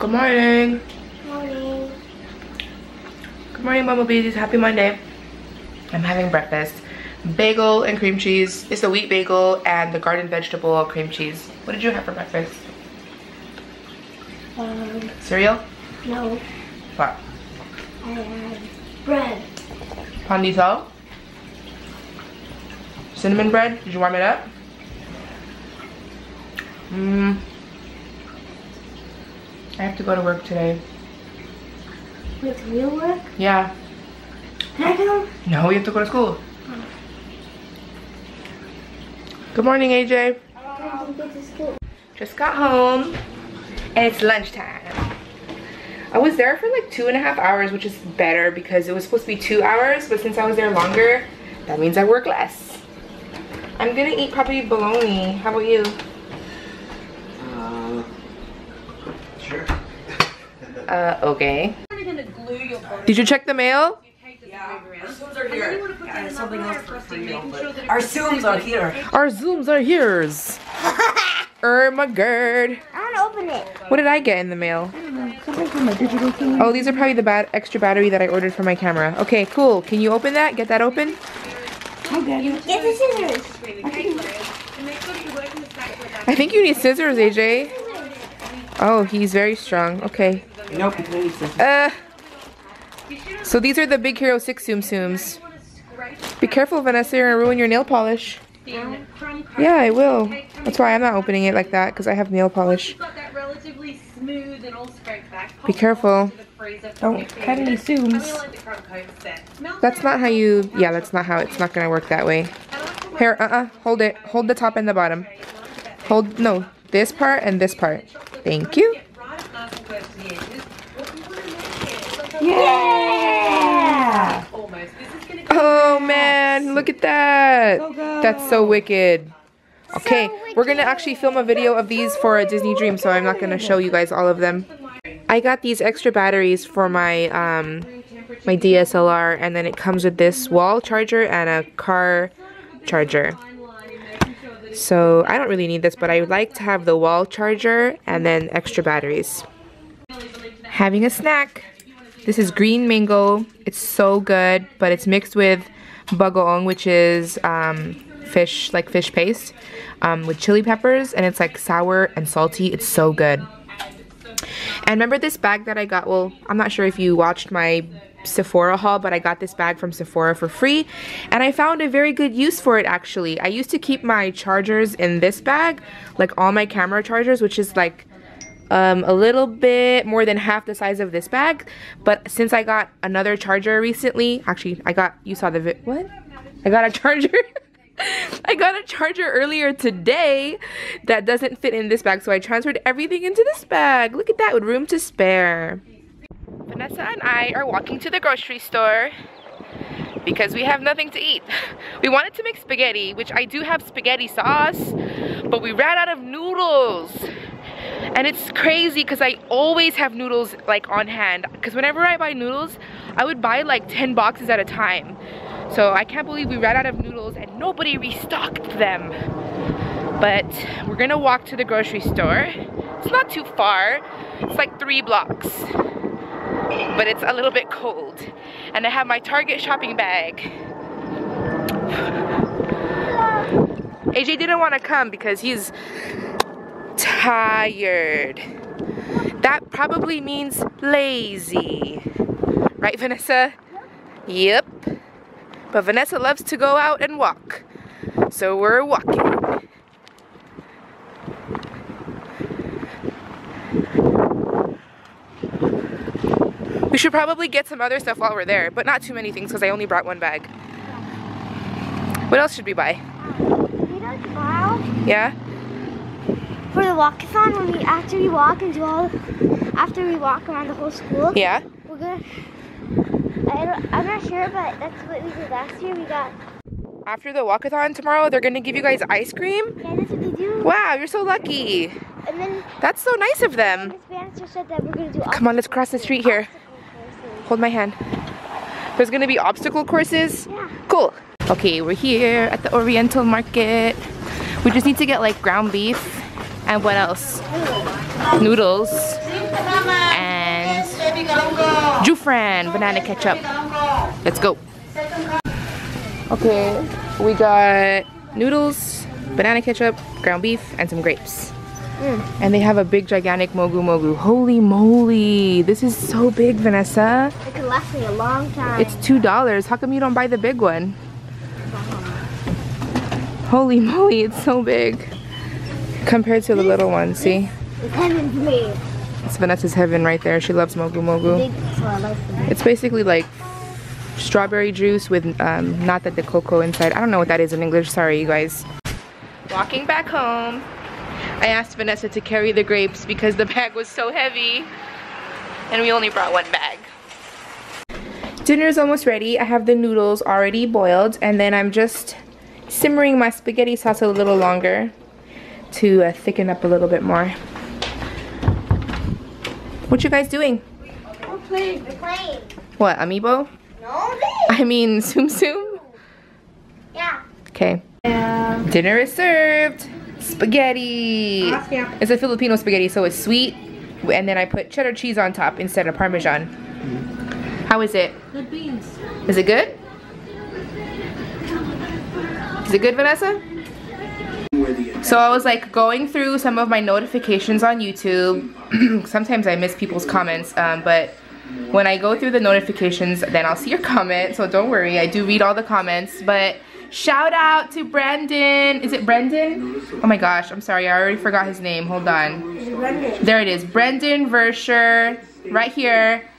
Good morning. Morning. Good morning, Bumble Beezees. Happy Monday. I'm having breakfast. Bagel and cream cheese. It's a wheat bagel and the garden vegetable cream cheese. What did you have for breakfast? Um, Cereal? no, What? I had bread. Pan di sal? Cinnamon bread? Did you warm it up? Mmm. I have to go to work today. With real work? Yeah. Can I go? No, you have to go to school. Good morning, AJ. Can I get to school? Just got home and it's lunchtime. I was there for like two and a half hours, which is better because it was supposed to be two hours, but since I was there longer, that means I work less. I'm gonna eat probably bologna. How about you? Uh, sure. Uh, okay. Did you check the mail? Yeah, our Tsums are here. Yeah, there's something else for, for our Tsums are here. Our Tsums are yours. Irma Gerd. I want to open it. What did I get in the mail? Something from my digital thing. Oh, these are probably the bad extra battery that I ordered for my camera. Okay, cool. Can you open that? Get that open? I got it. Get the scissors. I think you need scissors, AJ. Oh, he's very strong. Okay. Nope. Uh. So these are the Big Hero 6 Tsum Tsums. Be careful, Vanessa, you're gonna ruin your nail polish. Yeah, I will. That's why I'm not opening it like that, because I have nail polish. Be careful. Don't cut any tsums. That's not how you, yeah, that's not how, it's not gonna work that way. Here, uh-uh, hold it. Hold the top and the bottom. Hold, no, this part and this part. Thank you. Yeah! Oh man, look at that. That's so wicked. Okay, we're gonna actually film a video of these for a Disney Dream, so I'm not gonna show you guys all of them. I got these extra batteries for my um, my DSLR, and then it comes with this wall charger and a car charger. So I don't really need this, but I would like to have the wall charger and then extra batteries. Having a snack. This is green mango. It's so good, but it's mixed with bagoong, which is um, fish, like fish paste, um, with chili peppers, and it's like sour and salty. It's so good. And remember this bag that I got? Well, I'm not sure if you watched my Sephora haul, but I got this bag from Sephora for free. And I found a very good use for it actually. I used to keep my chargers in this bag, like all my camera chargers, which is like um, a little bit more than half the size of this bag. But since I got another charger recently, actually I got, you saw the what? I got a charger. I got a charger earlier today that doesn't fit in this bag, so I transferred everything into this bag. Look at that, with room to spare. Vanessa and I are walking to the grocery store because we have nothing to eat. We wanted to make spaghetti, which I do have spaghetti sauce, but we ran out of noodles. And it's crazy because I always have noodles like on hand. Because whenever I buy noodles, I would buy like 10 boxes at a time. So I can't believe we ran out of noodles and nobody restocked them. But we're gonna walk to the grocery store. It's not too far. It's like three blocks. But it's a little bit cold. And I have my Target shopping bag. AJ didn't want to come because he's tired. That probably means lazy. Right, Vanessa? Yep. But Vanessa loves to go out and walk. So we're walking. We should probably get some other stuff while we're there, but not too many things because I only brought one bag. What else should we buy? You know tomorrow, Yeah? For the walkathon, when we after we walk and do all, after we walk around the whole school, Yeah? we're gonna. I don't, I'm not sure, but that's what we did last year. We got. After the walkathon tomorrow, they're gonna give you guys ice cream? Yeah, that's what they do. Wow, you're so lucky. And then That's so nice of them. Said that we're gonna do. Come on, let's cross the street here. Hold my hand. There's gonna be obstacle courses? Yeah. Cool. Okay, we're here at the Oriental Market. We just need to get like ground beef and what else? Noodles. and Jufran banana ketchup. Let's go. Okay, we got noodles, banana ketchup, ground beef, and some grapes. Hmm. And they have a big gigantic mogu mogu. Holy moly, this is so big, Vanessa. It could last me a long time. It's two dollars. How come you don't buy the big one? Uh-huh. Holy moly, it's so big. Compared to the little one, see? It's heaven for me. It's Vanessa's heaven right there. She loves mogu mogu. Big, so I like it. It's basically like strawberry juice with um, not that the cocoa inside. I don't know what that is in English. Sorry, you guys. Walking back home, I asked Vanessa to carry the grapes because the bag was so heavy and we only brought one bag. Dinner is almost ready. I have the noodles already boiled and then I'm just simmering my spaghetti sauce a little longer to uh, thicken up a little bit more. What you guys doing? We're playing. We're playing. What, amiibo? No, I mean, Tsum Tsum? Yeah. Okay. Dinner is served. Spaghetti. It's a Filipino spaghetti, so it's sweet. And then I put cheddar cheese on top instead of Parmesan. How is it? Good beans. Is it good? Is it good, Vanessa? So I was like going through some of my notifications on YouTube. Sometimes I miss people's comments, um, but when I go through the notifications, then I'll see your comment. So don't worry, I do read all the comments. But shout out to Brendan. Is it Brendan? Oh my gosh, I'm sorry, I already forgot his name. Hold on. There it is, Brendan Versher, right here.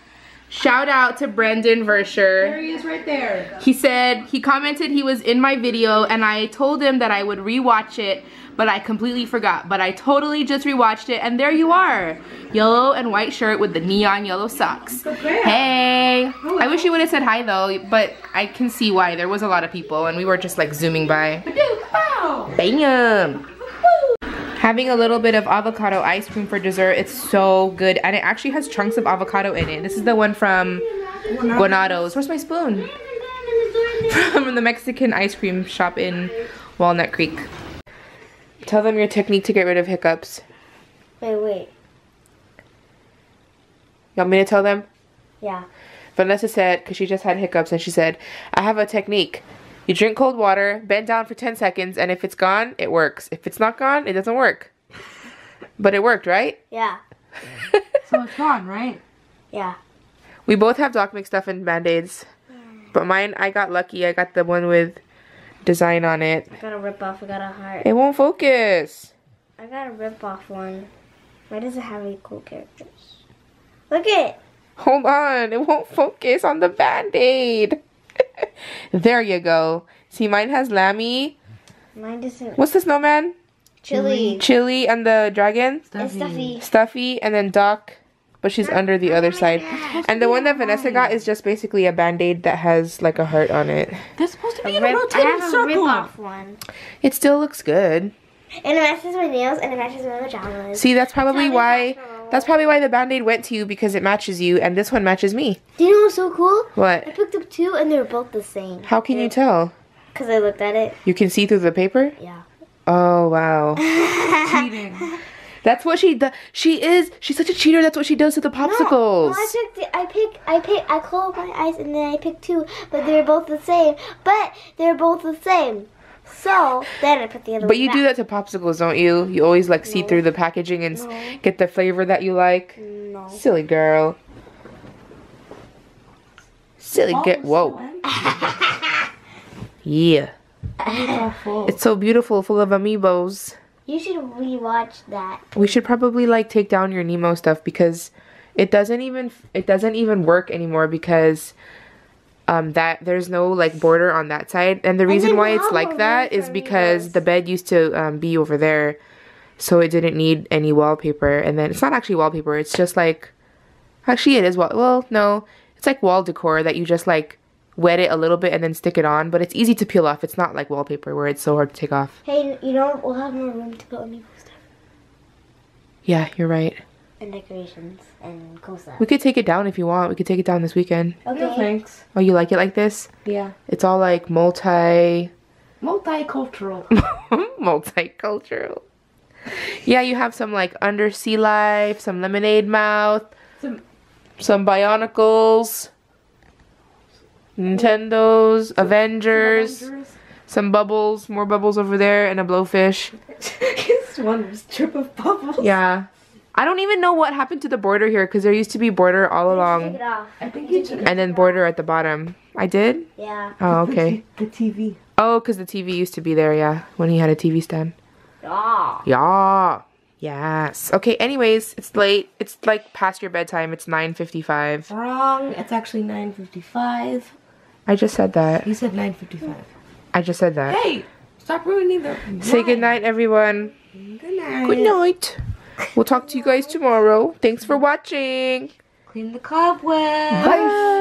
Shout out to Brendan Versher. There he is right there. He said, he commented he was in my video and I told him that I would rewatch it, but I completely forgot. But I totally just rewatched it and there you are. Yellow and white shirt with the neon yellow socks. Hey! I wish you would have said hi though, but I can see why. There was a lot of people and we were just like zooming by. Bam! Having a little bit of avocado ice cream for dessert. It's so good. And it actually has chunks of avocado in it. This is the one from Guanados. Where's my spoon? From the Mexican ice cream shop in Walnut Creek. Tell them your technique to get rid of hiccups. Wait, wait. You want me to tell them? Yeah. Vanessa said, because she just had hiccups, and she said, I have a technique. You drink cold water, bend down for 10 seconds, and if it's gone, it works. If it's not gone, it doesn't work. But it worked, right? Yeah. So it's gone, right? Yeah. We both have Doc McStuffins Band-Aids. But mine, I got lucky. I got the one with design on it. I got a rip off. I got a heart. It won't focus. I got a rip off one. Why does it have any cool characters? Look it. Hold on, it won't focus on the band-aid. There you go. See, mine has Lambie. Mine doesn't. What's the snowman? Chilly. Chilly and the dragon. It's stuffy. Stuffy and then Doc. But she's ah, under the other side. And the one that Vanessa got is just basically a band-aid that has like a heart on it. They're supposed to be A in a rip, I rotating have rip circle. off one. It still looks good. And it matches my nails and it matches my pajamas. See, that's probably why how- that's probably why the band-aid went to you because it matches you and this one matches me. Do you know what's so cool? What? I picked up two and they're both the same. How can you tell? Because I looked at it. You can see through the paper? Yeah. Oh, wow. Cheating. That's what she does. She is. She's such a cheater. That's what she does to the popsicles. No, I picked. I pick. I pick. I close my eyes and then I pick two, but they're both the same. But they're both the same. So then I put the other. but you do that to popsicles, don't you? You always like see No. through the packaging and s No. get the flavor that you like. No. Silly girl. Silly get whoa. Yeah. It's so beautiful, full of amiibos. You should rewatch that. We should probably like take down your Nemo stuff because it doesn't even it doesn't even work anymore because um that there's no like border on that side. And the reason why it's like that is because the bed used to um, be over there. So it didn't need any wallpaper. And then it's not actually wallpaper. It's just like actually it is wall well no. It's like wall decor that you just like wet it a little bit and then stick it on. But it's easy to peel off. It's not like wallpaper where it's so hard to take off. Hey, you know we'll have more room to put Amiibo stuff yeah you're right and decorations and cool stuff. we could take it down if you want we could take it down this weekend Okay. No thanks. Oh, you like it like this? Yeah. It's all like multi Multicultural. multicultural. Yeah, you have some like Undersea Life, some Lemonade Mouth, Some- some Bionicles, Nintendos, Avengers, some bubbles, more bubbles over there, and a blowfish. This one strip of bubbles. Yeah. I don't even know what happened to the border here because there used to be border all Take along it off. I think you took and then border at the bottom. I did? Yeah. Oh, okay. the TV. Oh, because the TV used to be there, yeah, when he had a TV stand. Yeah. Yeah. Yes. Okay, anyways, it's late. It's like past your bedtime. It's 9.55. Wrong. It's actually 9.55. I just said that. You said 9.55. I just said that. Hey, stop ruining the... Say good night, everyone. Good night. Good night. We'll talk to you guys tomorrow. Thanks for watching. Clean the cobwebs. Bye.